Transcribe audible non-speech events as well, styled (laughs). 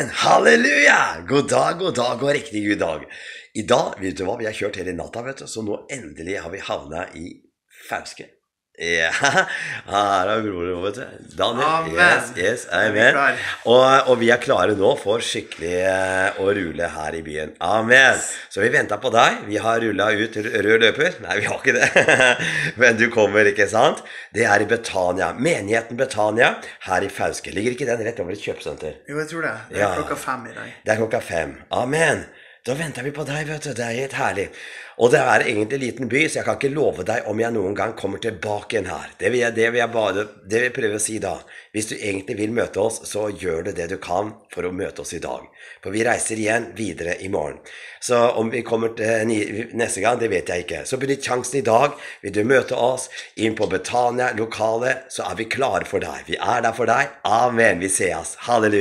Amen! Halleluja! God dag, god dag og riktig god dag. I dag, vet du hva, vi har kjørt hele natta, vet du, så nå endelig har vi havna i Fauske. Ja, (laughs) her er broren vår, vet du. Daniel. Amen. Yes, yes, vi amen. Og, og vi er klare nå for skikkelig eh, å rulle her i byen. Amen. Så vi venter på deg. Vi har rulla ut rød løper. Nei, vi har ikke det. (laughs) Men du kommer, ikke sant? Det er i Betania. Menigheten Betania her i Fauske. Ligger ikke den rett over et kjøpesenter? Jo, jeg tror det. Det er Ja. klokka fem i dag. Det er klokka fem. Amen. Da venter vi på deg, vet du. Det er helt herlig. Og det er egentlig en liten by, så jeg kan ikke love deg om jeg noen gang kommer tilbake igjen her. Det vil jeg, det vil jeg bare det vil jeg prøve å si da. Hvis du egentlig vil møte oss, så gjør du det du kan for å møte oss i dag. For vi reiser igjen videre i morgen. Så om vi kommer til neste gang, det vet jeg ikke. Så benytt sjansen i dag. Vil du møte oss inn på Betania lokale, så er vi klare for deg. Vi er der for deg. Amen. Vi sees. Halleluja.